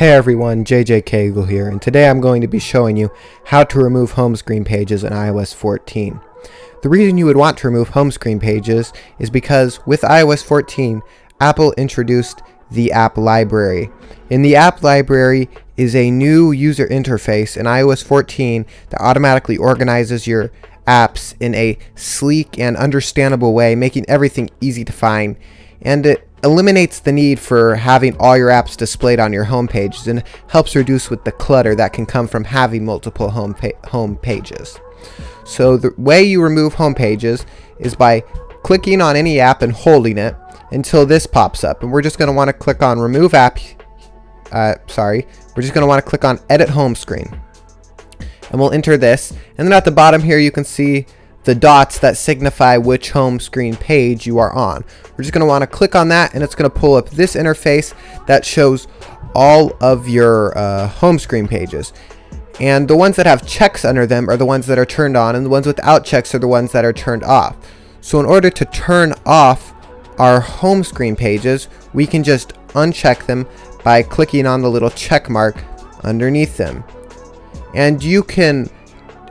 Hey everyone, JJ Cagle here, and today I'm going to be showing you how to remove home screen pages in iOS 14. The reason you would want to remove home screen pages is because with iOS 14, Apple introduced the app library. In the app library is a new user interface in iOS 14 that automatically organizes your apps in a sleek and understandable way, making everything easy to find. And it eliminates the need for having all your apps displayed on your home pages and helps reduce with the clutter that can come from having multiple home, pa home pages. So the way you remove home pages is by clicking on any app and holding it until this pops up. And we're just going to want to click on remove app. Uh, sorry. We're just going to want to click on edit home screen. And we'll enter this. And then at the bottom here you can see the dots that signify which home screen page you are on. We're just going to want to click on that and it's going to pull up this interface that shows all of your uh, home screen pages. And the ones that have checks under them are the ones that are turned on and the ones without checks are the ones that are turned off. So in order to turn off our home screen pages, we can just uncheck them by clicking on the little check mark underneath them. And you can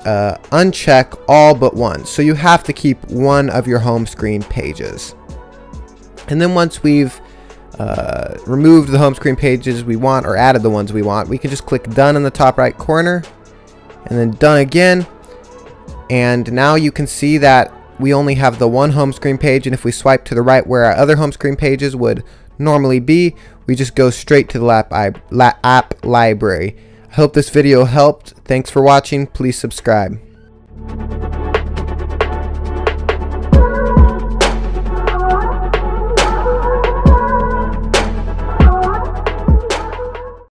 uh, uncheck all but one. So you have to keep one of your home screen pages. And then once we've uh, removed the home screen pages we want or added the ones we want, we can just click done in the top right corner and then done again. And now you can see that we only have the one home screen page and if we swipe to the right where our other home screen pages would normally be, we just go straight to the app, app library. I hope this video helped. Thanks for watching. Please subscribe.